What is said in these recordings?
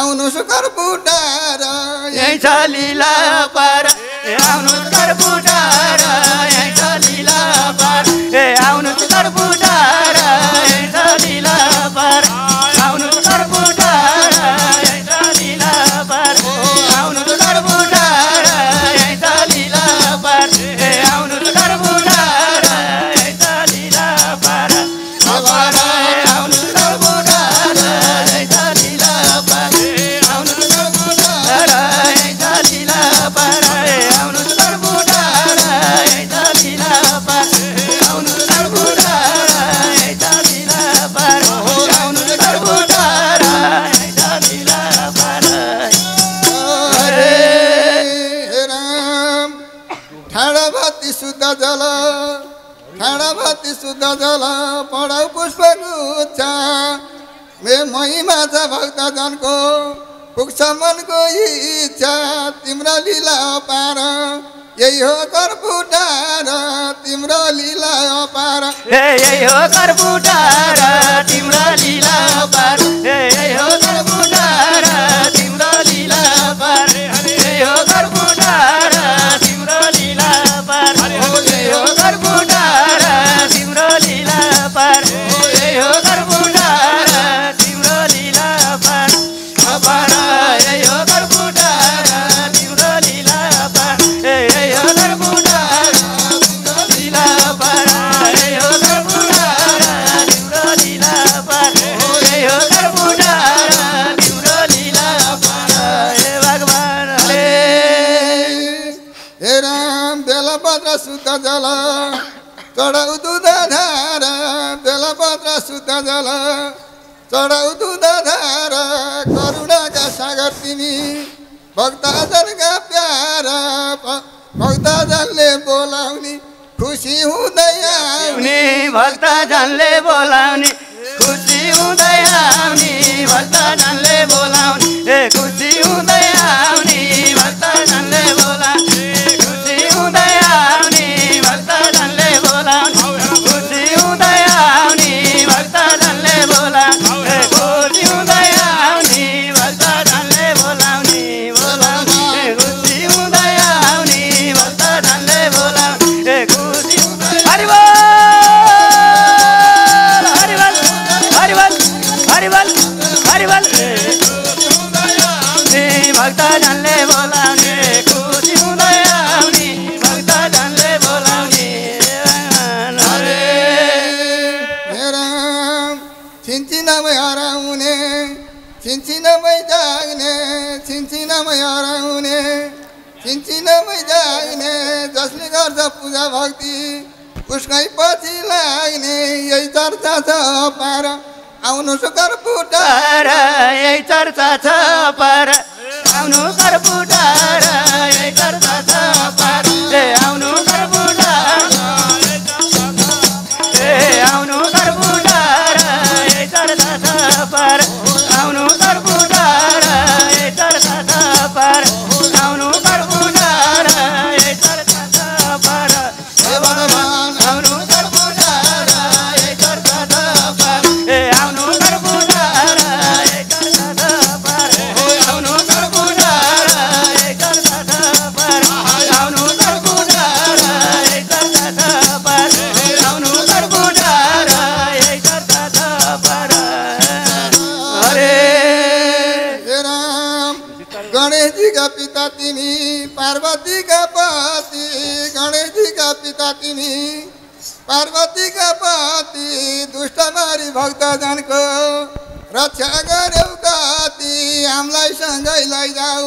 आउनु सुकर बुटार यही छ लिला पार। आउनु सुकर बुटार महिमा छ भक्तजनको पुग्छ मनको इच्छा तिम्रो लिला पार यही हो कर्पुटार तिम्रो लिला पार यही हो कर्पुटार तिम्रो लिला पार यही हो कर्पु चढाउँदु दाधार करुणाका सागर तिमी। भक्तजनका प्यारा भक्तजनले बोलाउने खुसी हुँदै आउने। भक्तजनले बोलाउने खुसी हुँदै आउने। भक्तजनले बोलाउने। गर्छ पूजा भक्ति उसकै पछि लाग्ने यही चर्चा छ पार। आउनु सुकर पुटार यही चर्चा छ पार। आउनु सुकर पुटार यही चर्चा छ काटिनी पार्वतीका पाती दुष्टमारी भक्तजनको रक्षा गर्यौ काती। हामीलाई सँगै लैजाऊ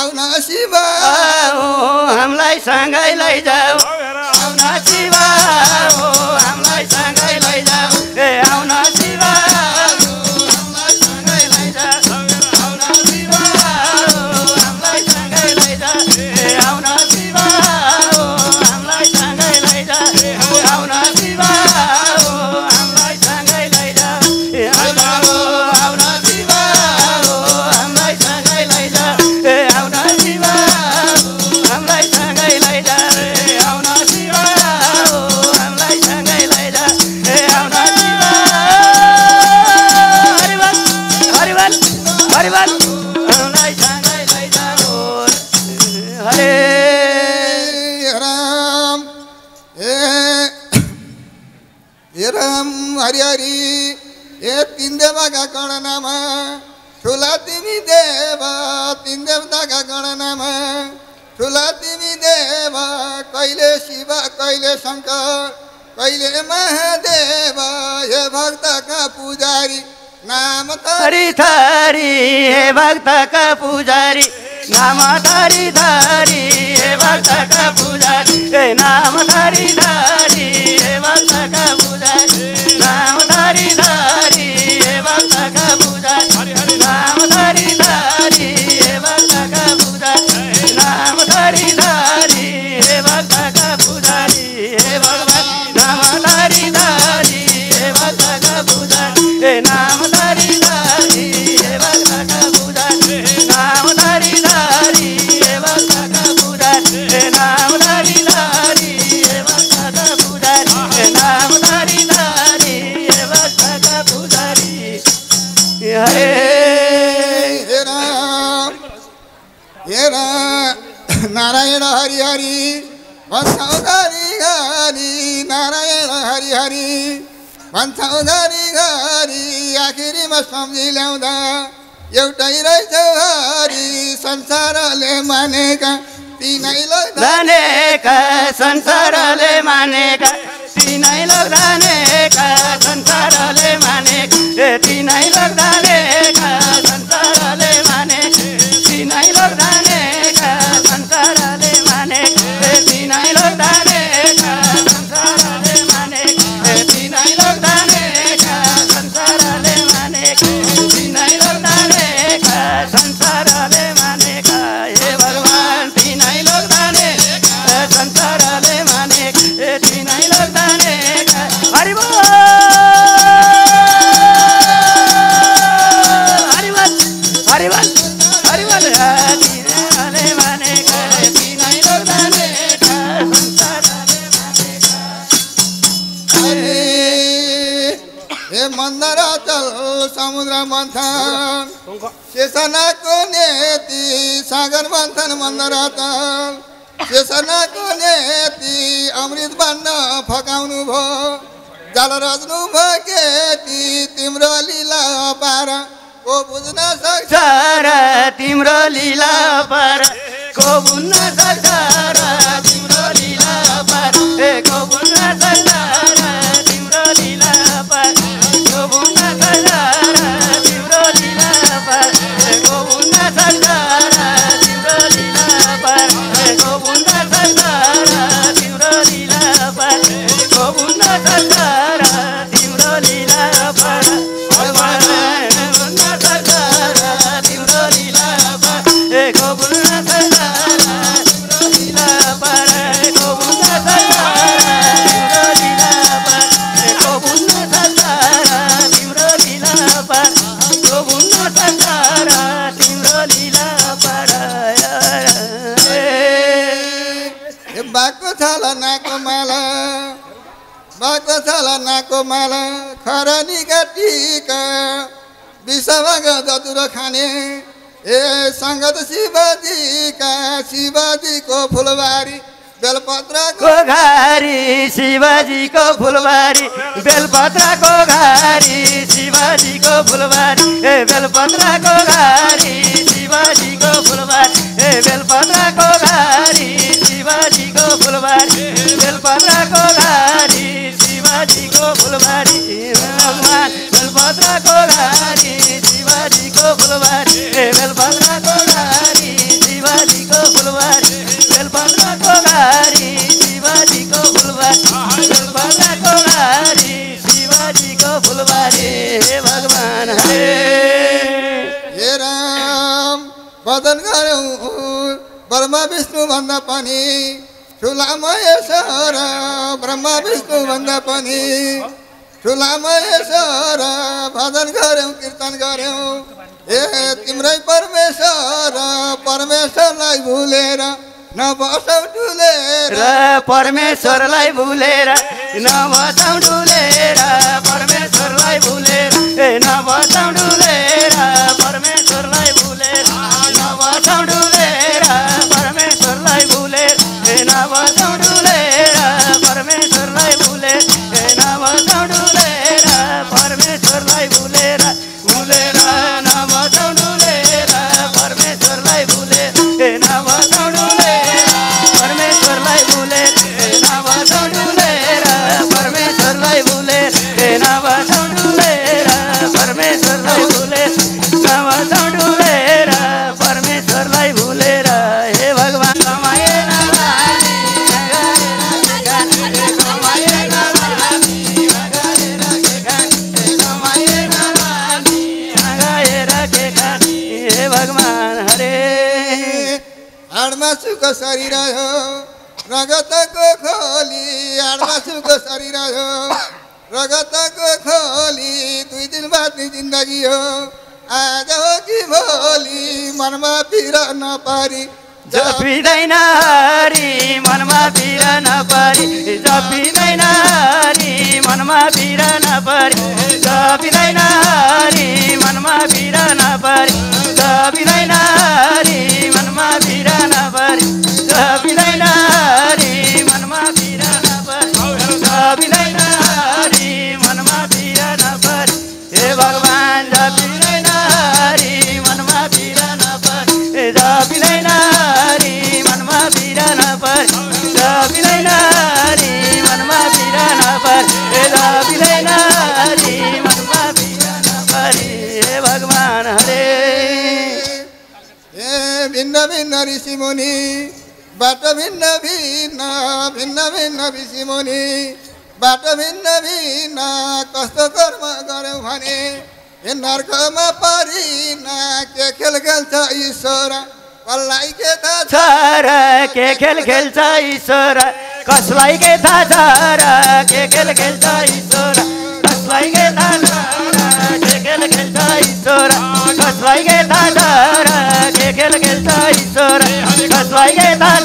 आउन शिव। हामीलाई सँगै लैजाऊ। हे राम हरि हरि हे तिन देवका गणनामा ठुला तिमी देव तिन देवताका गणनामा ठुला तिमी देव कहिले शिव कहिले शङ्कर कहिले महादेव हे भक्तका पुजारी नाम थरी थरी हे भक्तका पुजारी नाम थरी थरी हे भक्तका पुजारी हे नाम थरी थरी हे भक्तका पुजारी नारायण हरि हरि भन्छौ घरि घरि नारायण हरि हरि भन्छौ घरि घरि आखिरीमा सम्झि ल्याउँदा एउटै रहेछ हरि। संसारले मानेका तिनैलाई धनेका संसारले मानेका तिनै लोक धनेका संसारले मानेका ए शेषनाको नेति सागर मन्थन मन्दराचल शेषनाको नेति अमृत बन्न फकाउनु भयो जल रच्नु भयो तिम्रो लीला पार। को बुझ्न सक्छ? र तिम्रो लीला पर। को बुन्न सक्छ? र माला खरानीका टिका विषभाग दतुरो खाने ए सङ्गत शिवजीका शिवजीको फुलबारी बेलपत्रको घारी शिवजीको फुलबारी बेलपत्रको घारी शिवजीको फुलबारी ए बेलपत्रको घारी शिवजीको फुलबारी ए बेलपत्रको ब्रह्मा विष्णु भन्दा पनि ठुला महेश्वर ब्रह्मा विष्णु भन्दा पनि ठुला महेश्वर भजन गऱ्यौँ कीर्तन गऱ्यौँ ए तिम्रै परमेश्वर परमेश्वरलाई भुलेर नबसौ डुलेर परमेश्वरलाई भुलेर नबसाउ डुलेर परमेश्वरलाई भुलेर। ए रगतको खोली हाडमा सुको शरीर हो रगतको खोली दुई दिन बाँच्ने जिन्दगी हो आज हो कि भोलि मनमा पिर। नपारी जपिँदैन मनमा पिर। नपरी जपिँदैन मनमा पिर। नपरी जपिँदैन मनमा पिर। नपरी जपिँदैन भिन्न ऋषिमुनि बाटो भिन्न भिन्न भिन्न भिन्न ऋषिमुनि बाटो भिन्न भिन्न कस्तो कर्म गऱ्यौँ भने ए नर्कमा परिन के खेल खेल्छ ईश्वर कसलाई के थाहा छ छ र के खेल खेल्छ ईश्वर कसलाई के थाहा छ र के खेल खेल्छ ईश्वर कसलाई के थाहा छ र के खेल खेल्छ ईश्वर कसलाई के थाहा छ र के खेल खेल्छ ईश्वर कसलाई के थाहा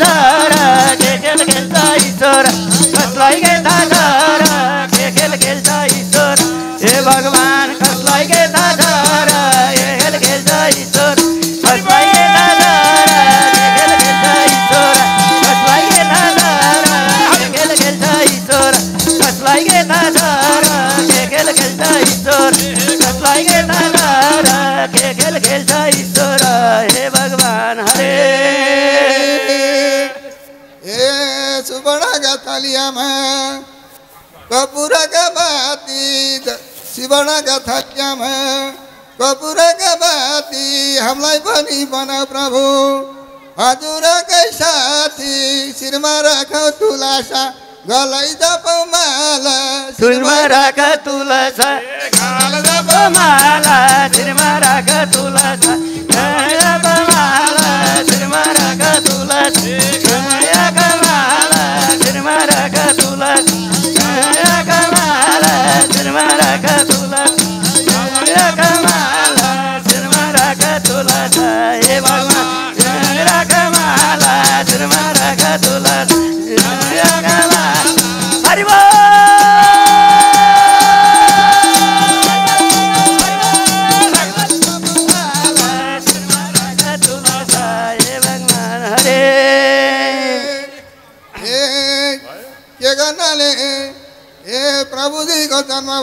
कपुरका बाती ज- सुवर्णका थालियामा कपुरका बाती हामीलाई पनि बनाऊ प्रभु। हजुरकै साथी शिरमा राखौ तुलासा गलै जपौ माला सुनमा राख तुलसा। माला शिरमा राख तुलसा। माला शिरमा राख तुलसा।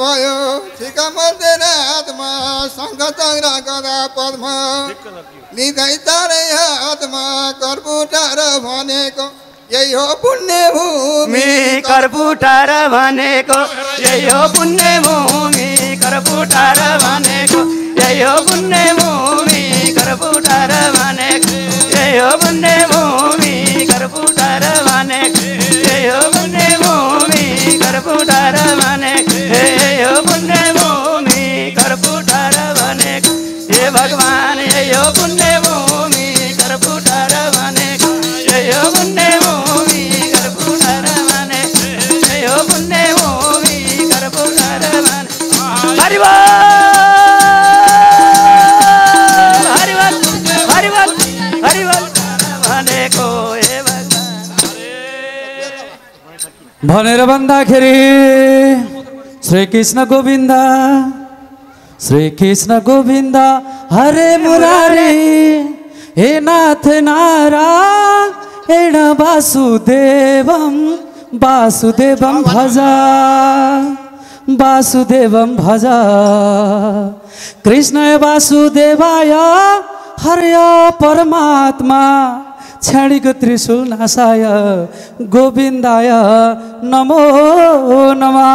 भयो ठिका मर्दैन हातमा शङ्ख चङ्ग्रा गदा पद्म। लिँदै तारै हातमा कर्पुटार भनेको यही हो पुण्य भूमि। मी कर्पुटार भनेको यही हो पुण्य भूमि। कर्पुटार भनेको यही हो पुण्य भूमि। कर्पुटार भनेको यही हो पुण्य भूमि। कर्पुटार भनेको यही हो पुण्य भूमि। कर्पुटार भनेको यही हो पुण्य भूमि कर्पुटार भनेको हे भगवान् यही पुण्य भूमि भनेको पुण्य भूमि भनेको यही हो पुण्य भूमि भने भनेर भन्दाखेरि श्री कृष्ण गोविन्द श्री कृष्ण गोविन्द हरे मुरारी, हे नाथ नारायण वासुदेवम वासुदेवम भज वासुदेवम भज। कृष्ण वासुदेवाय, हर्य परमात्मा। क्षणिक त्रिशूल नाशाय गोविन्दाय नमो नमा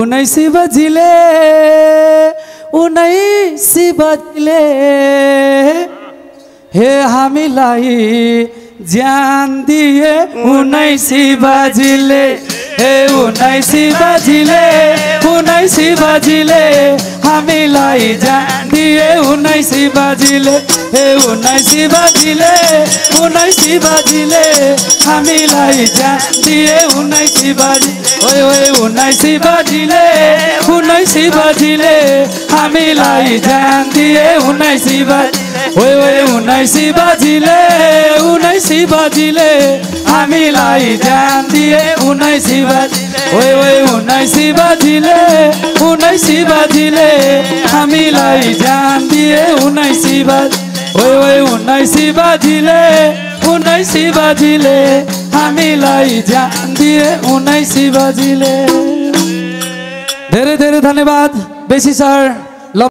उनै शिवजीले उनै शिवजीले हे हामीलाई ज्यान दिए उनै शिवजीले हे उन्नाइसी बाजीले उन्नाइसी बाजीले हामीलाई जान दिए उन्नाइसी बाजीले हे उन्नाइसी बाजीले उन्नाइसी बाजीले हामीलाई जान दिए उन्नाइसी बाजी ओए ओए हामीलाई जान दिए उन्नाइसी बाजी ओए हामीलाई जान दिए उन्नाइसी बाजी हामीलाई जान दिए उन्नाइसी बाजी ओए ओए उन्नाइसी बाजीले उन्नाइसी बाजीले हामीलाई जान दिए उन्नाइसी बाजीले धेरै धेरै धन्यवाद बेसी सर।